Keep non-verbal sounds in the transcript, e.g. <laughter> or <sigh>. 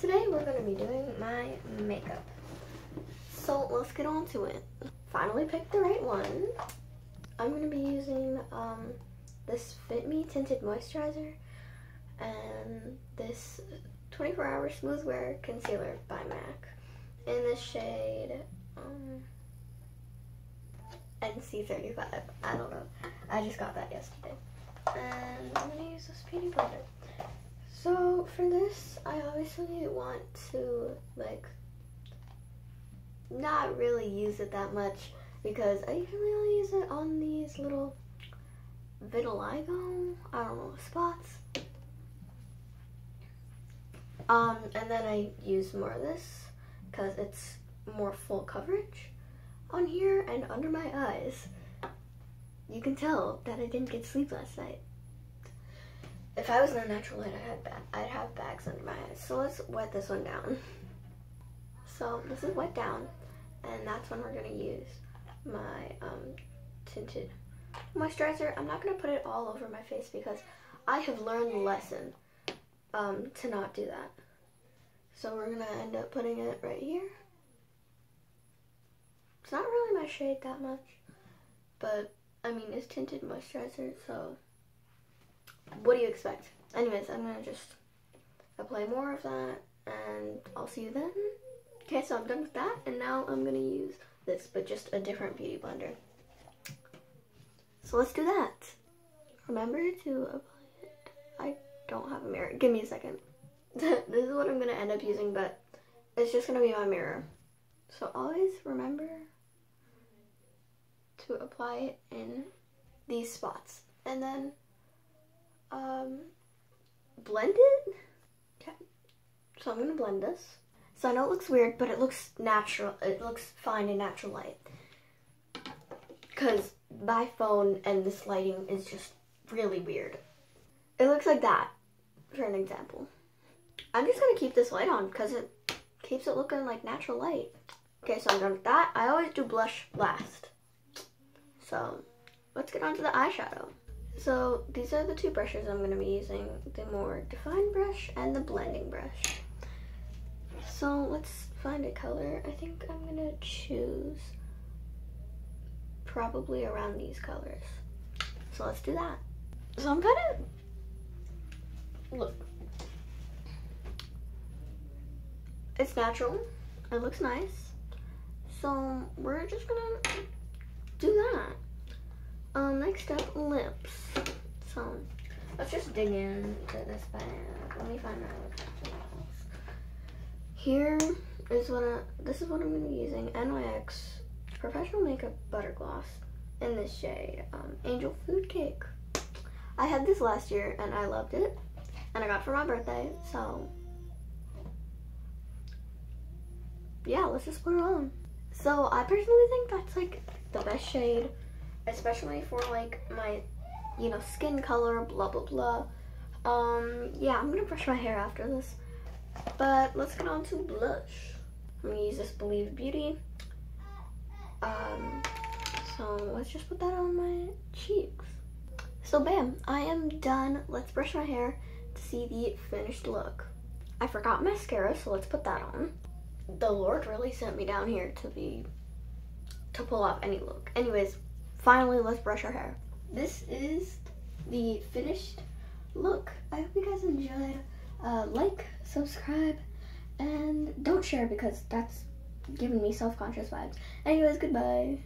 Today we're going to be doing my makeup. So let's get on to it. Finally picked the right one. I'm going to be using um, this Fit Me Tinted Moisturizer and this 24 Hour Smooth Wear Concealer by MAC in the shade um, NC35. I don't know. I just got that yesterday. And I'm going to use this beauty blender. So for this, I obviously want to like not really use it that much because I usually only use it on these little vitiligo, I don't know, spots. Um, and then I use more of this because it's more full coverage on here and under my eyes. You can tell that I didn't get sleep last night. If I was in a natural light, I had I'd have bags under my eyes. So let's wet this one down. So this is wet down, and that's when we're gonna use my um, tinted moisturizer. I'm not gonna put it all over my face because I have learned the lesson um, to not do that. So we're gonna end up putting it right here. It's not really my shade that much, but I mean it's tinted moisturizer, so what do you expect? Anyways, I'm gonna just apply more of that and I'll see you then. Okay, so I'm done with that and now I'm gonna use this, but just a different beauty blender. So let's do that. Remember to apply it. I don't have a mirror. Give me a second. <laughs> this is what I'm gonna end up using, but it's just gonna be my mirror. So always remember to apply it in these spots. And then um, blend it. Okay, so I'm gonna blend this. So I know it looks weird, but it looks natural. It looks fine in natural light. Because my phone and this lighting is just really weird. It looks like that, for an example. I'm just gonna keep this light on because it keeps it looking like natural light. Okay, so I'm done with that. I always do blush last. So let's get on to the eyeshadow. So these are the two brushes I'm going to be using, the more defined brush and the blending brush. So let's find a color. I think I'm going to choose probably around these colors. So let's do that. So I'm kind of, look, it's natural, it looks nice. So we're just gonna do that. Um, next up, lips. So, let's just dig into this bag. Let me find out. Here is what I, this is what I'm gonna be using. NYX Professional Makeup Butter Gloss in this shade, um, Angel Food Cake. I had this last year and I loved it, and I got it for my birthday. So, yeah, let's just put it on. So I personally think that's like the best shade especially for like my, you know, skin color, blah, blah, blah. Um, yeah, I'm gonna brush my hair after this. But let's get on to blush. I'm gonna use this Believe Beauty. Um, so let's just put that on my cheeks. So bam, I am done. Let's brush my hair to see the finished look. I forgot mascara, so let's put that on. The Lord really sent me down here to be, to pull off any look. Anyways, finally, let's brush our hair. This is the finished look. I hope you guys enjoyed. Uh, like, subscribe, and don't share because that's giving me self-conscious vibes. Anyways, goodbye.